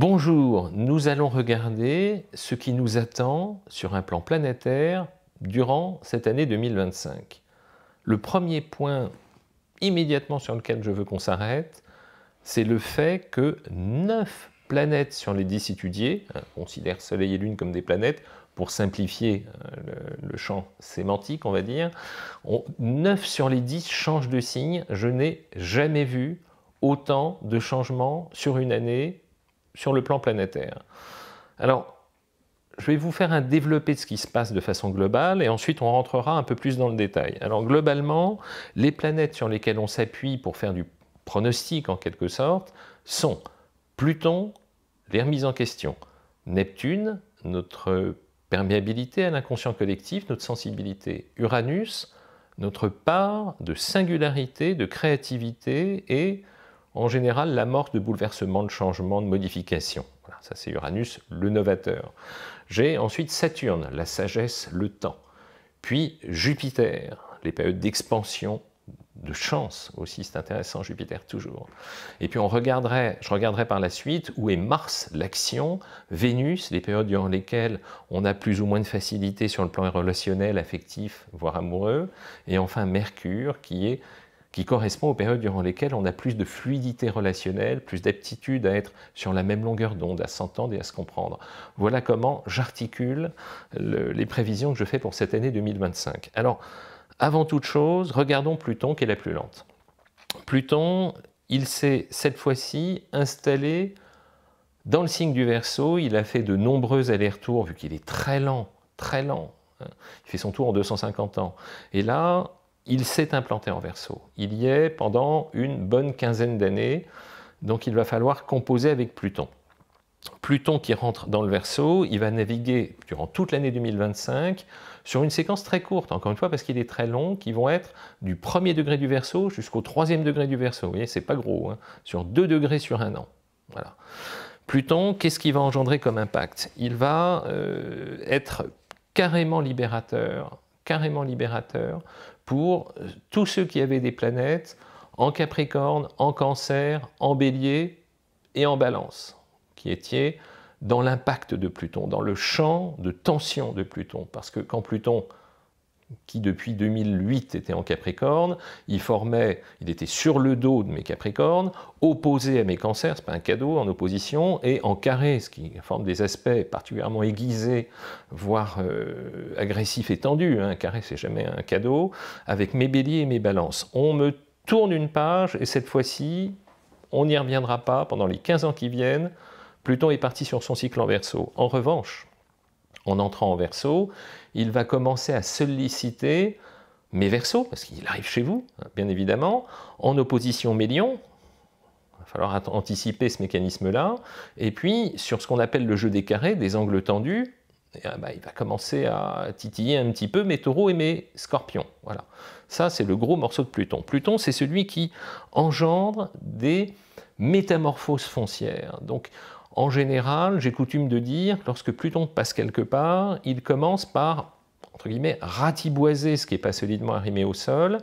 Bonjour, nous allons regarder ce qui nous attend sur un plan planétaire durant cette année 2025. Le premier point immédiatement sur lequel je veux qu'on s'arrête, c'est le fait que 9 planètes sur les 10 étudiées, hein, on considère Soleil et Lune comme des planètes, pour simplifier euh, le, champ sémantique, on va dire, 9 sur les 10 changent de signe. Je n'ai jamais vu autant de changements sur une année sur le plan planétaire. Alors, je vais vous faire un développé de ce qui se passe de façon globale et ensuite on rentrera un peu plus dans le détail. Alors globalement, les planètes sur lesquelles on s'appuie pour faire du pronostic en quelque sorte sont Pluton, les remises en question, Neptune, notre perméabilité à l'inconscient collectif, notre sensibilité, Uranus, notre part de singularité, de créativité et en général l'amorce de bouleversements, de changements, de modifications. Voilà, ça c'est Uranus, le novateur. J'ai ensuite Saturne, la sagesse, le temps. Puis Jupiter, les périodes d'expansion, de chance aussi, c'est intéressant, Jupiter toujours. Et puis on regarderait, je regarderai par la suite où est Mars, l'action, Vénus, les périodes durant lesquelles on a plus ou moins de facilité sur le plan relationnel, affectif, voire amoureux, et enfin Mercure qui est qui correspond aux périodes durant lesquelles on a plus de fluidité relationnelle, plus d'aptitude à être sur la même longueur d'onde, à s'entendre et à se comprendre. Voilà comment j'articule les prévisions que je fais pour cette année 2025. Alors, avant toute chose, regardons Pluton qui est la plus lente. Pluton, il s'est cette fois-ci installé dans le signe du Verseau, il a fait de nombreux allers-retours, vu qu'il est très lent, très lent. Hein. Il fait son tour en 250 ans. Et là, il s'est implanté en Verseau. Il y est pendant une bonne quinzaine d'années, donc il va falloir composer avec Pluton. Pluton qui rentre dans le Verseau, il va naviguer durant toute l'année 2025 sur une séquence très courte, encore une fois parce qu'il est très long, qui vont être du premier degré du Verseau jusqu'au troisième degré du Verseau. Vous voyez, c'est pas gros, hein, sur deux degrés sur un an. Pluton, qu'est-ce qu'il va engendrer comme impact? Il va euh, être carrément libérateur, carrément libérateur pour euh, tous ceux qui avaient des planètes en Capricorne, en Cancer, en Bélier et en Balance, qui étaient dans l'impact de Pluton, dans le champ de tension de Pluton. Parce que quand Pluton, qui depuis 2008 était en Capricorne, il formait, il était sur le dos de mes Capricornes, opposé à mes Cancers, c'est pas un cadeau, en opposition, et en carré, ce qui forme des aspects particulièrement aiguisés, voire euh, agressifs et tendus. Hein. Un carré, c'est jamais un cadeau, avec mes béliers et mes balances. On me tourne une page, et cette fois-ci, on n'y reviendra pas pendant les 15 ans qui viennent, Pluton est parti sur son cycle en verso. En revanche, en entrant en verso, il va commencer à solliciter mes versos, parce qu'il arrive chez vous, hein, bien évidemment, en opposition mélion. Il va falloir anticiper ce mécanisme-là. Et puis, sur ce qu'on appelle le jeu des carrés, des angles tendus, ah bah, il va commencer à titiller un petit peu mes taureaux et mes scorpions. Voilà. Ça, c'est le gros morceau de Pluton. Pluton, c'est celui qui engendre des métamorphoses foncières. En général, j'ai coutume de dire que lorsque Pluton passe quelque part, il commence par, entre guillemets, ratiboiser ce qui n'est pas solidement arrimé au sol,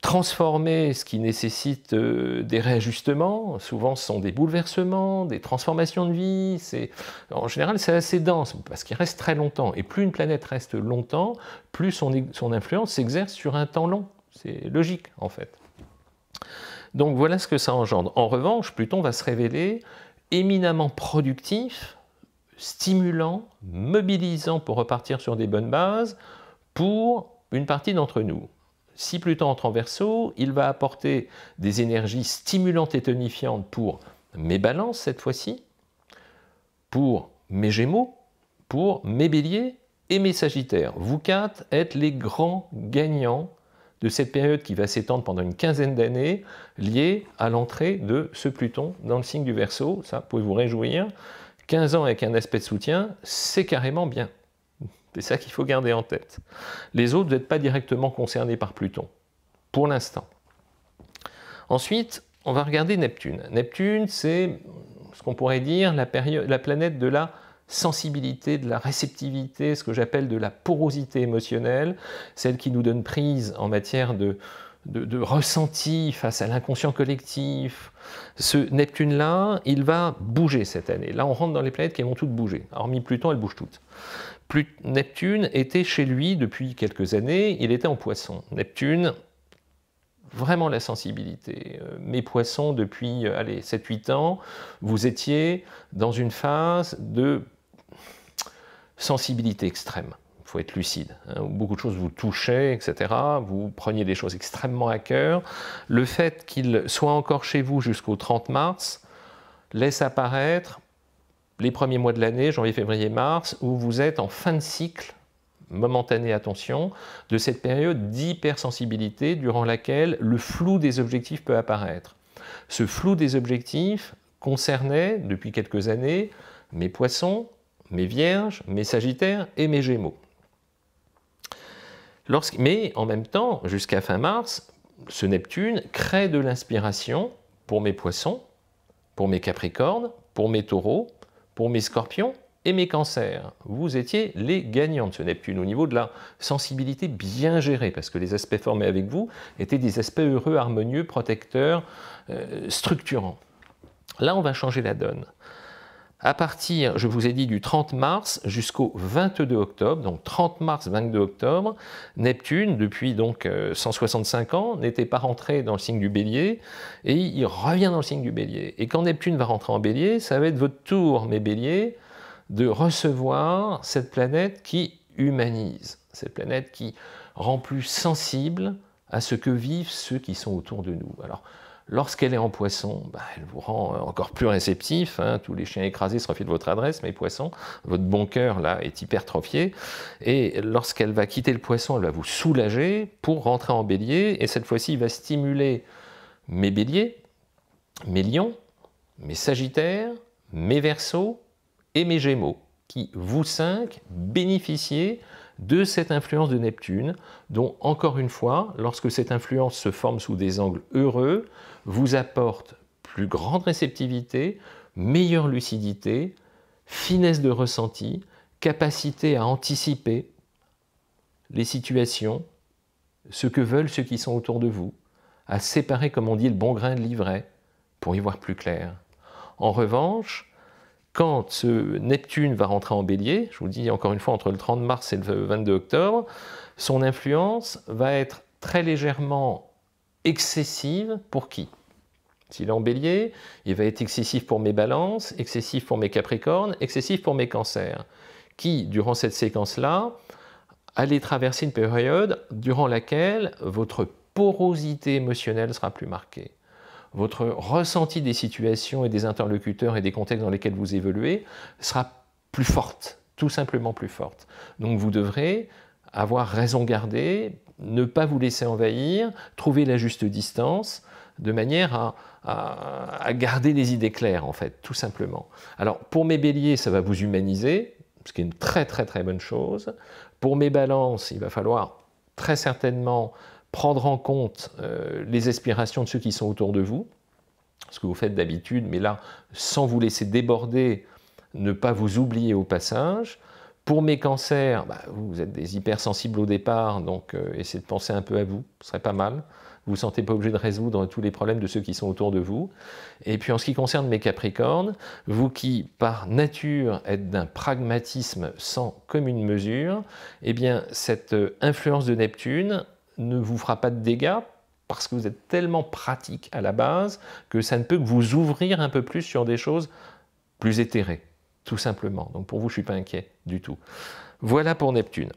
transformer ce qui nécessite euh, des réajustements, souvent ce sont des bouleversements, des transformations de vie, en général c'est assez dense parce qu'il reste très longtemps, et plus une planète reste longtemps, plus son influence s'exerce sur un temps long, c'est logique en fait. Donc voilà ce que ça engendre. En revanche, Pluton va se révéler éminemment productif, stimulant, mobilisant pour repartir sur des bonnes bases pour une partie d'entre nous. Si Pluton entre en verso, il va apporter des énergies stimulantes et tonifiantes pour mes balances cette fois-ci, pour mes gémeaux, pour mes béliers et mes sagittaires. Vous quatre êtes les grands gagnants de cette période qui va s'étendre pendant une quinzaine d'années, liée à l'entrée de ce Pluton dans le signe du Verseau. Ça, vous pouvez vous réjouir. 15 ans avec un aspect de soutien, c'est carrément bien. C'est ça qu'il faut garder en tête. Les autres, vous n'êtes pas directement concernés par Pluton, pour l'instant. Ensuite, on va regarder Neptune. Neptune, c'est ce qu'on pourrait dire la, la planète de la sensibilité, de la réceptivité, ce que j'appelle de la porosité émotionnelle, celle qui nous donne prise en matière de ressenti face à l'inconscient collectif. Ce Neptune-là, il va bouger cette année. Là, on rentre dans les planètes qui vont toutes bouger. Hormis Pluton, elles bougent toutes. Neptune était chez lui depuis quelques années, il était en poisson. Neptune, vraiment la sensibilité. Euh, mes poissons, depuis euh, allez, 7-8 ans, vous étiez dans une phase de sensibilité extrême faut être lucide. Hein, beaucoup de choses vous touchaient, etc. Vous preniez des choses extrêmement à cœur. Le fait qu'il soit encore chez vous jusqu'au 30 mars laisse apparaître les premiers mois de l'année, janvier, février, mars, où vous êtes en fin de cycle, momentanée attention, de cette période d'hypersensibilité durant laquelle le flou des objectifs peut apparaître. Ce flou des objectifs concernait, depuis quelques années, mes poissons, mes vierges, mes sagittaires et mes gémeaux mais en même temps, jusqu'à fin mars, ce Neptune crée de l'inspiration pour mes poissons, pour mes capricornes, pour mes taureaux, pour mes scorpions et mes cancers. Vous étiez les gagnants de ce Neptune au niveau de la sensibilité bien gérée, parce que les aspects formés avec vous étaient des aspects heureux, harmonieux, protecteurs, euh, structurants. Là, on va changer la donne à partir, je vous ai dit, du 30 mars jusqu'au 22 octobre, donc 30 mars, 22 octobre, Neptune, depuis donc 165 euh, ans, n'était pas rentré dans le signe du bélier, et il revient dans le signe du bélier. Et quand Neptune va rentrer en bélier, ça va être votre tour, mes béliers, de recevoir cette planète qui humanise, cette planète qui rend plus sensible à ce que vivent ceux qui sont autour de nous. Alors, Lorsqu'elle est en poisson, bah, elle vous rend euh, encore plus réceptif. Hein. tous les chiens écrasés se refient de votre adresse, mes poissons. Votre bon cœur, là, est hypertrophié. Et lorsqu'elle va quitter le poisson, elle va vous soulager pour rentrer en bélier. Et cette fois-ci, il va stimuler mes béliers, mes lions, mes sagittaires, mes versos et mes gémeaux, qui, vous cinq, bénéficiez de cette influence de Neptune, dont, encore une fois, lorsque cette influence se forme sous des angles heureux, vous apporte plus grande réceptivité, meilleure lucidité, finesse de ressenti, capacité à anticiper les situations, ce que veulent ceux qui sont autour de vous, à séparer, comme on dit, le bon grain de l'ivraie pour y voir plus clair. En revanche, quand ce Neptune va rentrer en bélier, je vous dis encore une fois entre le 30 mars et le 22 octobre, son influence va être très légèrement excessive pour qui? S'il est en bélier, il va être excessif pour mes balances, excessif pour mes capricornes, excessif pour mes cancers, qui, durant cette séquence-là, allez traverser une période durant laquelle votre porosité émotionnelle sera plus marquée. Votre ressenti des situations et des interlocuteurs et des contextes dans lesquels vous évoluez sera plus forte, tout simplement plus forte. Donc vous devrez avoir raison gardée, ne pas vous laisser envahir, trouver la juste distance, de manière à, garder les idées claires, en fait, tout simplement. Alors, pour mes béliers, ça va vous humaniser, ce qui est une très très très bonne chose. Pour mes balances, il va falloir très certainement prendre en compte euh, les aspirations de ceux qui sont autour de vous, ce que vous faites d'habitude, mais là, sans vous laisser déborder, ne pas vous oublier au passage. Pour mes cancers, bah, vous êtes des hypersensibles au départ, donc euh, essayez de penser un peu à vous, ce serait pas mal. Vous ne vous sentez pas obligé de résoudre tous les problèmes de ceux qui sont autour de vous. Et puis en ce qui concerne mes capricornes, vous qui par nature êtes d'un pragmatisme sans commune mesure, eh bien cette euh, influence de Neptune ne vous fera pas de dégâts parce que vous êtes tellement pratique à la base que ça ne peut que vous ouvrir un peu plus sur des choses plus éthérées tout simplement. Donc pour vous, je ne suis pas inquiet du tout. Voilà pour Neptune.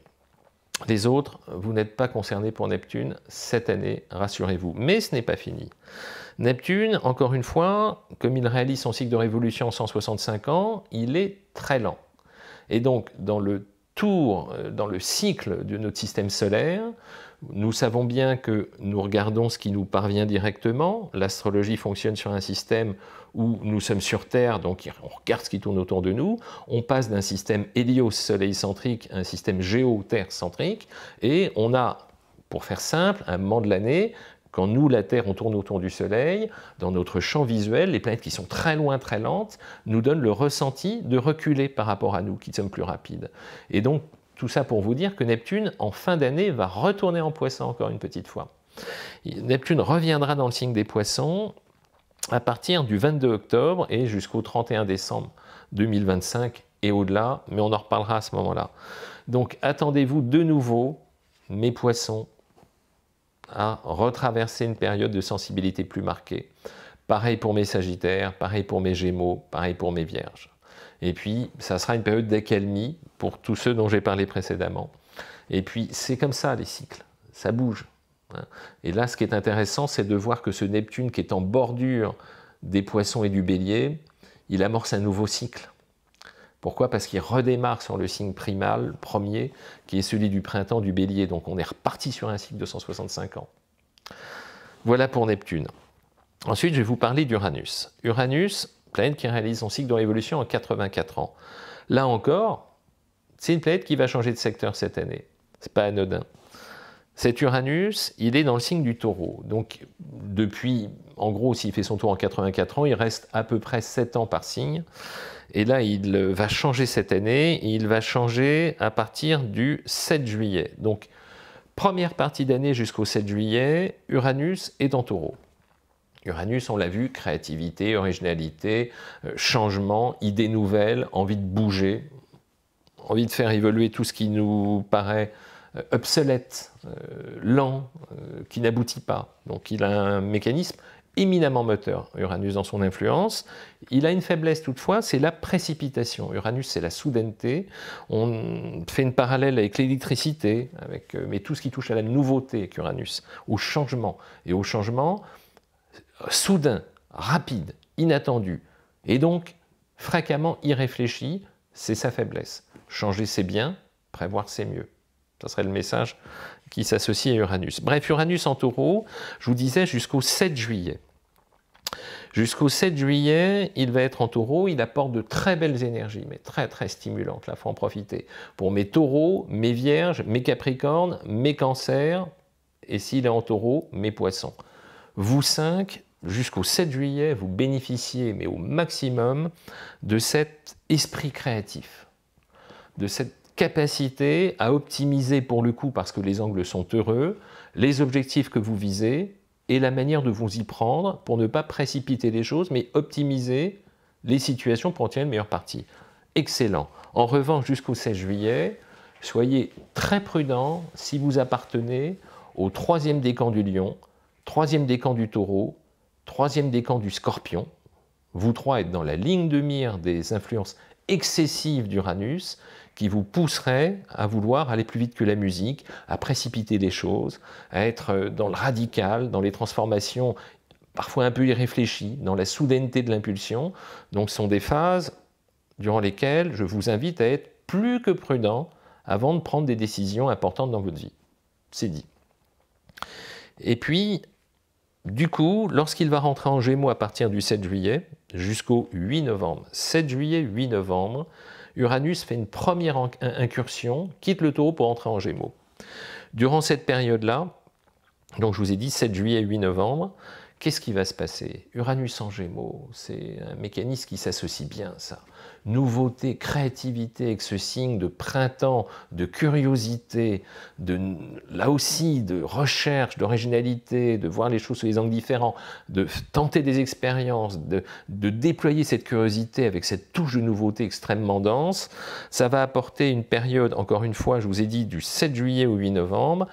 Les autres, vous n'êtes pas concernés pour Neptune cette année, rassurez-vous. Mais ce n'est pas fini. Neptune, encore une fois, comme il réalise son cycle de révolution en 165 ans, il est très lent. Et donc, dans le tour, euh, dans le cycle de notre système solaire, nous savons bien que nous regardons ce qui nous parvient directement. L'astrologie fonctionne sur un système où nous sommes sur Terre, donc on regarde ce qui tourne autour de nous. On passe d'un système hélios-soleil centrique à un système géo-terre centrique. Et on a, pour faire simple, un moment de l'année quand nous, la Terre, on tourne autour du Soleil, dans notre champ visuel, les planètes qui sont très loin, très lentes, nous donnent le ressenti de reculer par rapport à nous, qui sommes plus rapides. Et donc, tout ça pour vous dire que Neptune, en fin d'année, va retourner en poisson encore une petite fois. Neptune reviendra dans le signe des poissons à partir du 22 octobre et jusqu'au 31 décembre 2025 et au-delà, mais on en reparlera à ce moment-là. Donc attendez-vous de nouveau, mes poissons, à retraverser une période de sensibilité plus marquée. Pareil pour mes Sagittaires, pareil pour mes Gémeaux, pareil pour mes Vierges. Et puis, ça sera une période d'accalmie pour tous ceux dont j'ai parlé précédemment. Et puis, c'est comme ça, les cycles. Ça bouge. Hein. Et là, ce qui est intéressant, c'est de voir que ce Neptune qui est en bordure des poissons et du bélier, il amorce un nouveau cycle. Pourquoi? Parce qu'il redémarre sur le signe primal, premier, qui est celui du printemps du bélier. Donc on est reparti sur un cycle de 165 ans. Voilà pour Neptune. Ensuite, je vais vous parler d'Uranus. Uranus, planète qui réalise son cycle de révolution en 84 ans. Là encore, c'est une planète qui va changer de secteur cette année. C'est pas anodin. Cet Uranus, il est dans le signe du taureau. Donc, depuis, en gros, s'il fait son tour en 84 ans, il reste à peu près 7 ans par signe. Et là, il va changer cette année. Il va changer à partir du 7 juillet. Donc, première partie d'année jusqu'au 7 juillet, Uranus est en taureau. Uranus, on l'a vu, créativité, originalité, euh, changement, idées nouvelles, envie de bouger, envie de faire évoluer tout ce qui nous paraît euh, obsolète, euh, lent, qui n'aboutit pas. Donc il a un mécanisme éminemment moteur, Uranus dans son influence. Il a une faiblesse toutefois, c'est la précipitation. Uranus, c'est la soudaineté. On fait une parallèle avec l'électricité, avec, mais tout ce qui touche à la nouveauté avec Uranus, au changement. Et au changement, soudain, rapide, inattendu, et donc fréquemment irréfléchi, c'est sa faiblesse. Changer c'est bien, prévoir c'est mieux. Ce serait le message qui s'associe à Uranus. Bref, Uranus en taureau, je vous disais jusqu'au 7 juillet. Jusqu'au 7 juillet, il va être en taureau, il apporte de très belles énergies, mais très très stimulantes, là, il faut en profiter. Pour mes taureaux, mes vierges, mes capricornes, mes cancers, et s'il est en taureau, mes poissons. Vous cinq, jusqu'au 7 juillet, vous bénéficiez, mais au maximum, de cet esprit créatif, de cette capacité à optimiser pour le coup, parce que les angles sont heureux, les objectifs que vous visez et la manière de vous y prendre pour ne pas précipiter les choses, mais optimiser les situations pour en tirer le meilleur parti. Excellent. En revanche, jusqu'au 16 juillet, soyez très prudent si vous appartenez au troisième décan du lion, troisième décan du taureau, Troisième décan du scorpion, vous trois êtes dans la ligne de mire des influences excessives d'Uranus qui vous pousseraient à vouloir aller plus vite que la musique, à précipiter les choses, à être dans le radical, dans les transformations parfois un peu irréfléchies, dans la soudaineté de l'impulsion. Donc ce sont des phases durant lesquelles je vous invite à être plus que prudent avant de prendre des décisions importantes dans votre vie. C'est dit. Et puis, du coup, lorsqu'il va rentrer en Gémeaux à partir du 7 juillet jusqu'au 8 novembre, 7 juillet, 8 novembre, Uranus fait une première incursion, quitte le taureau pour entrer en Gémeaux. Durant cette période-là, donc je vous ai dit 7 juillet, 8 novembre, qu'est-ce qui va se passer? Uranus en Gémeaux, c'est un mécanisme qui s'associe bien, ça. Nouveauté, créativité avec ce signe de printemps, de curiosité, de, là aussi de recherche, d'originalité, de voir les choses sous des angles différents, de tenter des expériences, de, de déployer cette curiosité avec cette touche de nouveauté extrêmement dense, ça va apporter une période, encore une fois, je vous ai dit, du 7 juillet au 8 novembre,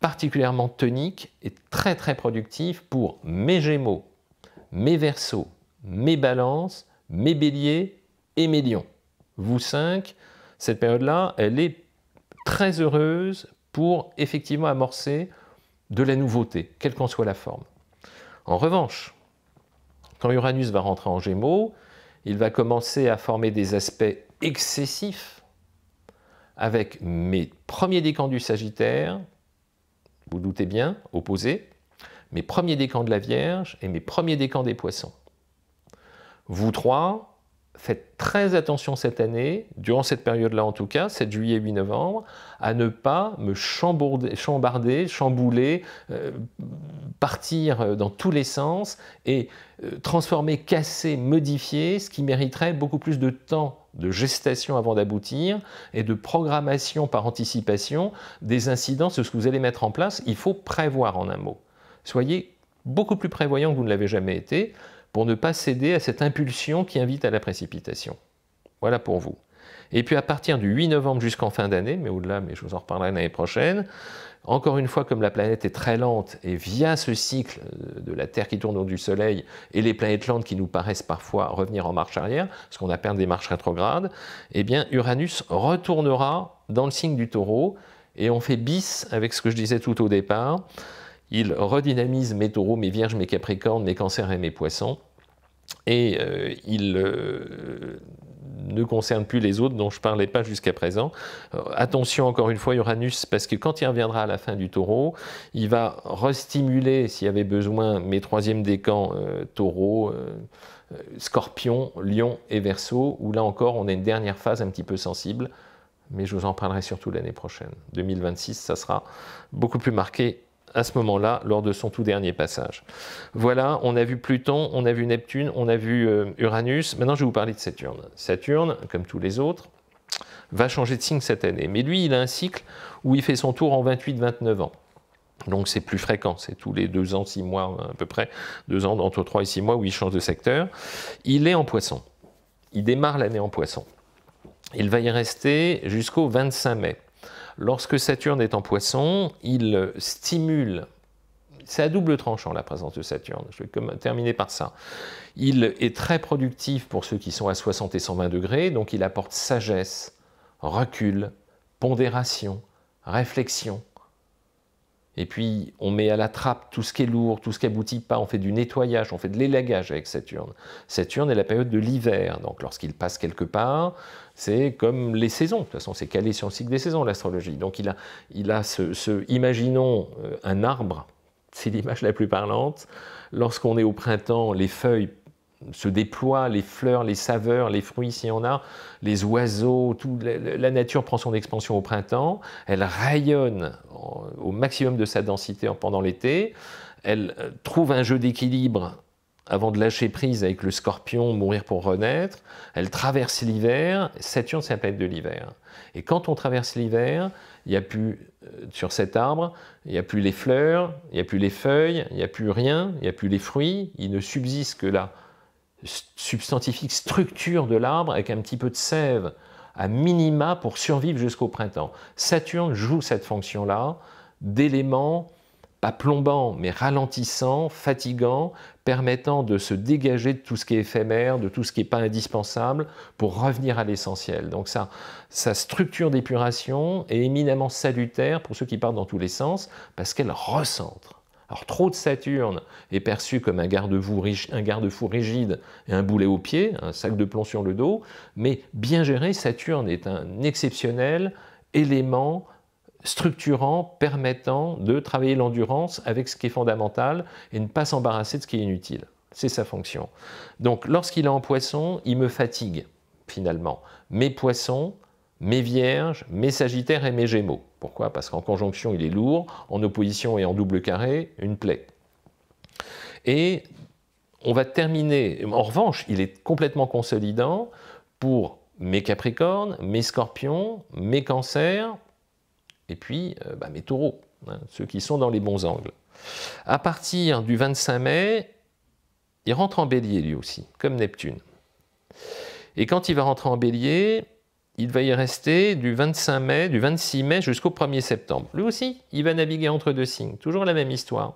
particulièrement tonique et très très productif pour mes Gémeaux, mes Verseaux, mes Balances, mes Béliers et mes lions. Vous cinq, cette période-là, elle est très heureuse pour effectivement amorcer de la nouveauté, quelle qu'en soit la forme. En revanche, quand Uranus va rentrer en Gémeaux, il va commencer à former des aspects excessifs avec mes premiers décans du Sagittaire, vous doutez bien, opposés, mes premiers décans de la Vierge et mes premiers décans des Poissons. Vous trois, faites très attention cette année, durant cette période-là en tout cas, 7 juillet, 8 novembre, à ne pas me chambarder, chambouler, euh, partir dans tous les sens et euh, transformer, casser, modifier, ce qui mériterait beaucoup plus de temps de gestation avant d'aboutir et de programmation par anticipation des incidents, ce que vous allez mettre en place, il faut prévoir en un mot. Soyez beaucoup plus prévoyant que vous ne l'avez jamais été pour ne pas céder à cette impulsion qui invite à la précipitation. Voilà pour vous. Et puis à partir du 8 novembre jusqu'en fin d'année, mais au-delà, mais je vous en reparlerai l'année prochaine, encore une fois, comme la planète est très lente, et via ce cycle de la Terre qui tourne autour du Soleil et les planètes lentes qui nous paraissent parfois revenir en marche arrière, ce qu'on appelle des marches rétrogrades, eh bien Uranus retournera dans le signe du taureau, et on fait bis avec ce que je disais tout au départ, il redynamise mes taureaux, mes vierges, mes capricornes, mes cancers et mes poissons. Et euh, il euh, ne concerne plus les autres dont je ne parlais pas jusqu'à présent. Euh, attention encore une fois Uranus, parce que quand il reviendra à la fin du taureau, il va restimuler, s'il y avait besoin, mes troisièmes décans taureau, scorpion, lion et verso, où là encore on a une dernière phase un petit peu sensible, mais je vous en parlerai surtout l'année prochaine. 2026, ça sera beaucoup plus marqué à ce moment-là, lors de son tout dernier passage. Voilà, on a vu Pluton, on a vu Neptune, on a vu euh, Uranus. Maintenant, je vais vous parler de Saturne. Saturne, comme tous les autres, va changer de signe cette année. Mais lui, il a un cycle où il fait son tour en 28-29 ans. Donc c'est plus fréquent, c'est tous les deux ans, six mois à peu près, deux ans, entre trois et six mois où il change de secteur. Il est en poisson. Il démarre l'année en poisson. Il va y rester jusqu'au 25 mai. Lorsque Saturne est en poisson, il stimule, c'est à double tranchant la présence de Saturne, je vais terminer par ça. Il est très productif pour ceux qui sont à 60 et 120 degrés, donc il apporte sagesse, recul, pondération, réflexion, et puis, on met à la trappe tout ce qui est lourd, tout ce qui aboutit pas. On fait du nettoyage, on fait de l'élagage avec Saturne. Saturne est la période de l'hiver. Donc, lorsqu'il passe quelque part, c'est comme les saisons. De toute façon, c'est calé sur le cycle des saisons, l'astrologie. Donc, il a, il a ce, imaginons euh, un arbre, c'est l'image la plus parlante. Lorsqu'on est au printemps, les feuilles se déploient, les fleurs, les saveurs, les fruits s'il y en a, les oiseaux, tout, la nature prend son expansion au printemps, elle rayonne au maximum de sa densité pendant l'été, elle euh, trouve un jeu d'équilibre avant de lâcher prise avec le scorpion, mourir pour renaître, elle traverse l'hiver, Saturne c'est la planète de l'hiver. Et quand on traverse l'hiver, il n'y a plus euh, sur cet arbre, il n'y a plus les fleurs, il n'y a plus les feuilles, il n'y a plus rien, il n'y a plus les fruits, il ne subsiste que là substantifique structure de l'arbre avec un petit peu de sève à minima pour survivre jusqu'au printemps. Saturne joue cette fonction-là d'élément pas plombant, mais ralentissant, fatigant, permettant de se dégager de tout ce qui est éphémère, de tout ce qui n'est pas indispensable, pour revenir à l'essentiel. Donc ça, sa structure d'épuration est éminemment salutaire pour ceux qui partent dans tous les sens, parce qu'elle recentre. Alors trop de Saturne est perçu comme un garde-fou rigide et un boulet au pied, un sac de plomb sur le dos, mais bien géré, Saturne est un exceptionnel élément structurant permettant de travailler l'endurance avec ce qui est fondamental et ne pas s'embarrasser de ce qui est inutile. C'est sa fonction. Donc lorsqu'il est en poisson, il me fatigue finalement. Mes poissons, mes vierges, mes sagittaires et mes gémeaux. Pourquoi? Parce qu'en conjonction, il est lourd, en opposition et en double carré, une plaie. Et on va terminer, en revanche, il est complètement consolidant pour mes capricornes, mes scorpions, mes cancers, et puis euh, bah, mes taureaux, hein, ceux qui sont dans les bons angles. À partir du 25 mai, il rentre en bélier lui aussi, comme Neptune. Et quand il va rentrer en bélier, il va y rester du 25 mai, du 26 mai jusqu'au 1er septembre. Lui aussi, il va naviguer entre deux signes, toujours la même histoire.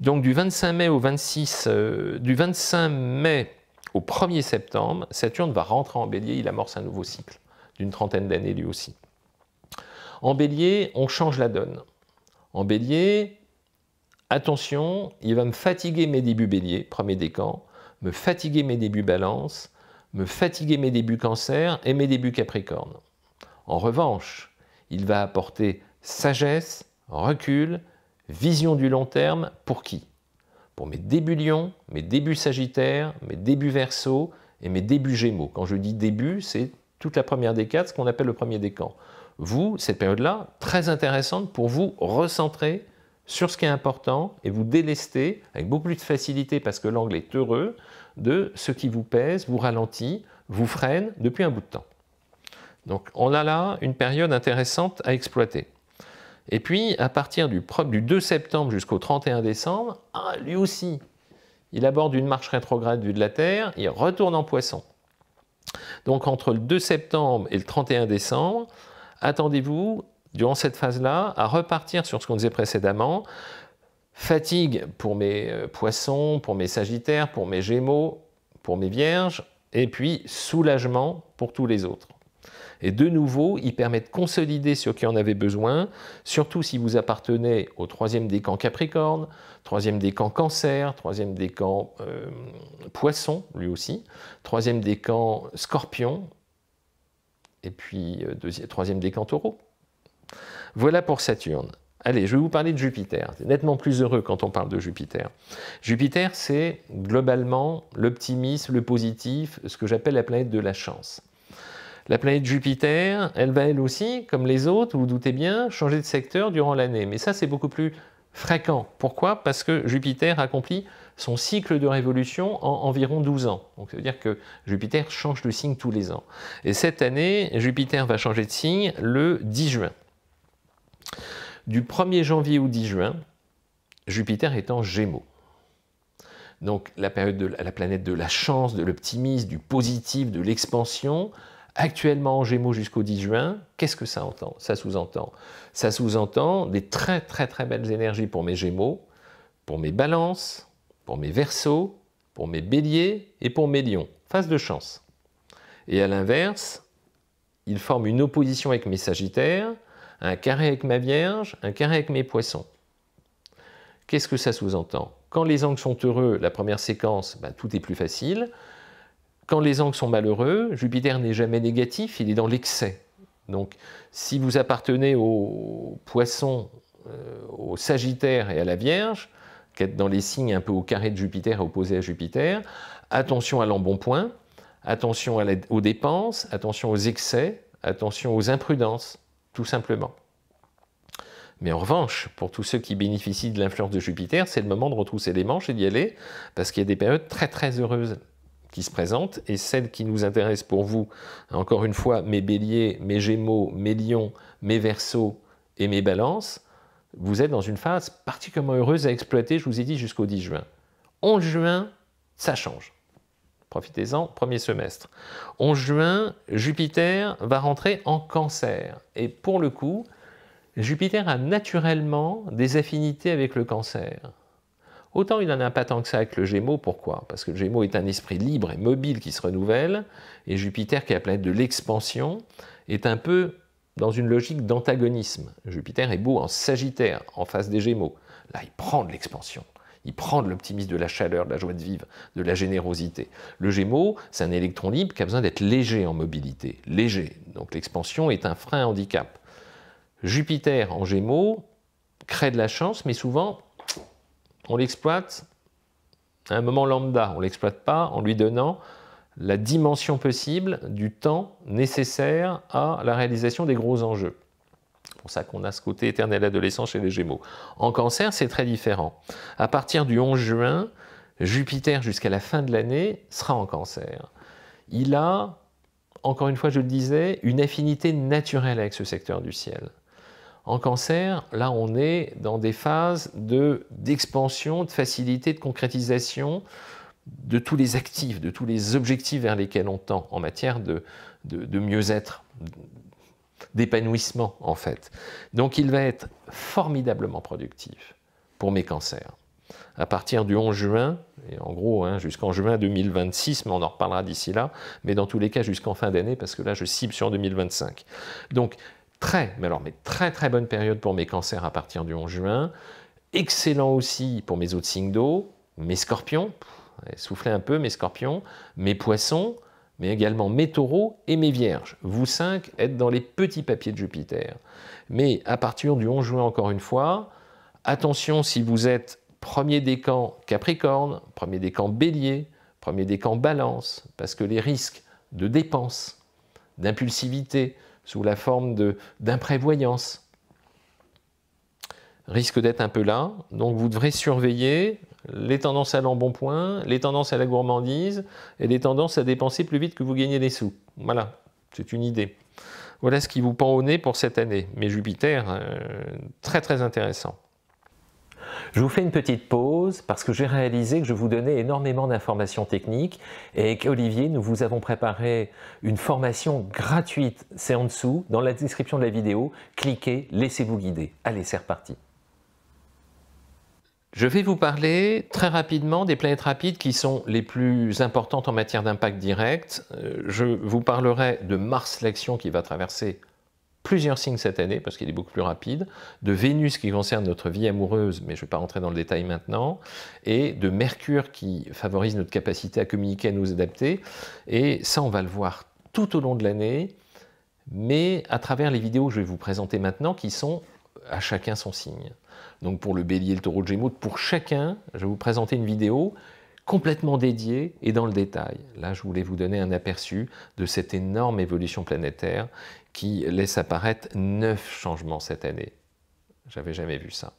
Donc du 25 mai au 26, euh, du 25 mai au 1er septembre, Saturne va rentrer en bélier, il amorce un nouveau cycle d'une trentaine d'années lui aussi. En bélier, on change la donne. En bélier, attention, il va me fatiguer mes débuts bélier, premier décan, me fatiguer mes débuts balance, me fatiguer mes débuts cancer et mes débuts capricorne. En revanche, il va apporter sagesse, recul, vision du long terme pour qui? Pour mes débuts lion, mes débuts sagittaire, mes débuts verso et mes débuts Gémeaux. Quand je dis début, c'est toute la première décade, ce qu'on appelle le premier décan. Vous, cette période-là, très intéressante pour vous recentrer sur ce qui est important et vous délester avec beaucoup plus de facilité parce que l'angle est heureux de ce qui vous pèse, vous ralentit, vous freine depuis un bout de temps. Donc on a là une période intéressante à exploiter. Et puis à partir du, 2 septembre jusqu'au 31 décembre, ah, lui aussi, il aborde une marche rétrograde vue de la Terre, il retourne en poisson. Donc entre le 2 septembre et le 31 décembre, attendez-vous durant cette phase-là, à repartir sur ce qu'on disait précédemment. Fatigue pour mes euh, poissons, pour mes sagittaires, pour mes gémeaux, pour mes vierges, et puis soulagement pour tous les autres. Et de nouveau, il permet de consolider ce qui en avait besoin, surtout si vous appartenez au troisième décan Capricorne, troisième décan Cancer, troisième décan euh, Poisson, lui aussi, troisième décan Scorpion, et puis euh, troisième décan Taureau. Voilà pour Saturne. Allez, je vais vous parler de Jupiter. C'est nettement plus heureux quand on parle de Jupiter. Jupiter, c'est globalement l'optimisme, le positif, ce que j'appelle la planète de la chance. La planète Jupiter, elle va elle aussi, comme les autres, vous vous doutez bien, changer de secteur durant l'année. Mais ça, c'est beaucoup plus fréquent. Pourquoi? Parce que Jupiter accomplit son cycle de révolution en environ 12 ans. Donc ça veut dire que Jupiter change de signe tous les ans. Et cette année, Jupiter va changer de signe le 10 juin. Du 1er janvier au 10 juin, Jupiter est en Gémeaux. Donc la période de la planète de la chance, de l'optimisme, du positif, de l'expansion, actuellement en Gémeaux jusqu'au 10 juin, qu'est-ce que ça entend Ça sous-entend? Ça sous-entend des très très très belles énergies pour mes Gémeaux, pour mes Balances, pour mes Verseaux, pour mes Béliers et pour mes Lions. Phase de chance. Et à l'inverse, il forme une opposition avec mes Sagittaires, un carré avec ma Vierge, un carré avec mes Poissons. Qu'est-ce que ça sous-entend? Quand les angles sont heureux, la première séquence, ben, tout est plus facile. Quand les angles sont malheureux, Jupiter n'est jamais négatif, il est dans l'excès. Donc, si vous appartenez au poisson, euh, au sagittaire et à la vierge, qui êtes dans les signes un peu au carré de Jupiter, opposés à Jupiter, attention à l'embonpoint, attention aux dépenses, attention aux excès, attention aux imprudences, tout simplement. Mais en revanche, pour tous ceux qui bénéficient de l'influence de Jupiter, c'est le moment de retrousser les manches et d'y aller, parce qu'il y a des périodes très très heureuses qui se présentent, et celles qui nous intéressent pour vous, encore une fois, mes béliers, mes gémeaux, mes lions, mes versos et mes balances, vous êtes dans une phase particulièrement heureuse à exploiter, je vous ai dit, jusqu'au 10 juin. 11 juin, ça change. Profitez-en, premier semestre. 11 juin, Jupiter va rentrer en cancer. Et pour le coup, Jupiter a naturellement des affinités avec le cancer. Autant il n'en a pas tant que ça avec le Gémeaux, pourquoi? Parce que le Gémeaux est un esprit libre et mobile qui se renouvelle, et Jupiter, qui est la planète de l'expansion, est un peu dans une logique d'antagonisme. Jupiter est beau en Sagittaire, en face des Gémeaux. Là, il prend de l'expansion. Il prend de l'optimisme, de la chaleur, de la joie de vivre, de la générosité. Le Gémeaux, c'est un électron libre qui a besoin d'être léger en mobilité. Léger. Donc l'expansion est un frein à handicap. Jupiter en Gémeaux crée de la chance, mais souvent on l'exploite à un moment lambda, on ne l'exploite pas en lui donnant la dimension possible du temps nécessaire à la réalisation des gros enjeux. Pour ça qu'on a ce côté éternel adolescent chez les Gémeaux. En cancer, c'est très différent. À partir du 11 juin, Jupiter, jusqu'à la fin de l'année, sera en cancer. Il a, encore une fois, je le disais, une affinité naturelle avec ce secteur du ciel. En cancer, là, on est dans des phases d'expansion, de, facilité, de concrétisation de tous les actifs, de tous les objectifs vers lesquels on tend en matière de, de mieux-être, d'épanouissement en fait. Donc il va être formidablement productif pour mes cancers. À partir du 11 juin, et en gros hein, jusqu'en juin 2026, mais on en reparlera d'ici là, mais dans tous les cas jusqu'en fin d'année, parce que là je cible sur 2025. Donc Très, mais alors, mais très très bonne période pour mes cancers à partir du 11 juin. Excellent aussi pour mes autres signes d'eau, mes scorpions, soufflez un peu mes scorpions, mes poissons, mais également mes taureaux et mes vierges. Vous cinq êtes dans les petits papiers de Jupiter. Mais à partir du 11 juin, encore une fois, attention si vous êtes premier décan Capricorne, premier décan Bélier, Premier décan balance, parce que les risques de dépenses, d'impulsivité, sous la forme d'imprévoyance, risquent d'être un peu là. Donc vous devrez surveiller les tendances à l'embonpoint, les tendances à la gourmandise et les tendances à dépenser plus vite que vous gagnez des sous. Voilà, c'est une idée. Voilà ce qui vous pend au nez pour cette année. Mais Jupiter, euh, très très intéressant. Je vous fais une petite pause parce que j'ai réalisé que je vous donnais énormément d'informations techniques et avec Olivier, nous vous avons préparé une formation gratuite. C'est en dessous, dans la description de la vidéo. Cliquez, laissez-vous guider. Allez, c'est reparti. Je vais vous parler très rapidement des planètes rapides qui sont les plus importantes en matière d'impact direct. Euh, je vous parlerai de Mars l'action qui va traverser plusieurs signes cette année parce qu'il est beaucoup plus rapide, de Vénus qui concerne notre vie amoureuse, mais je ne vais pas rentrer dans le détail maintenant, et de Mercure qui favorise notre capacité à communiquer, à nous adapter. Et ça, on va le voir tout au long de l'année, mais à travers les vidéos que je vais vous présenter maintenant qui sont à chacun son signe. Donc pour le bélier, le taureau, le gémeaux, pour chacun, je vais vous présenter une vidéo complètement dédiée et dans le détail. Là, je voulais vous donner un aperçu de cette énorme évolution planétaire qui laisse apparaître neuf changements cette année. J'avais jamais vu ça.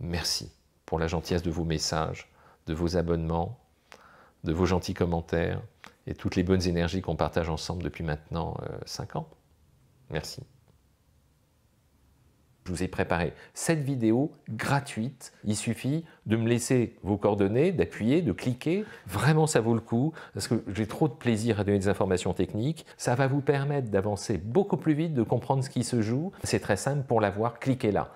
Merci pour la gentillesse de vos messages, de vos abonnements, de vos gentils commentaires et toutes les bonnes énergies qu'on partage ensemble depuis maintenant 5 euh, ans. Merci. Je vous ai préparé cette vidéo gratuite. Il suffit de me laisser vos coordonnées, d'appuyer, de cliquer. Vraiment, ça vaut le coup parce que j'ai trop de plaisir à donner des informations techniques. Ça va vous permettre d'avancer beaucoup plus vite, de comprendre ce qui se joue. C'est très simple pour l'avoir, cliquez là.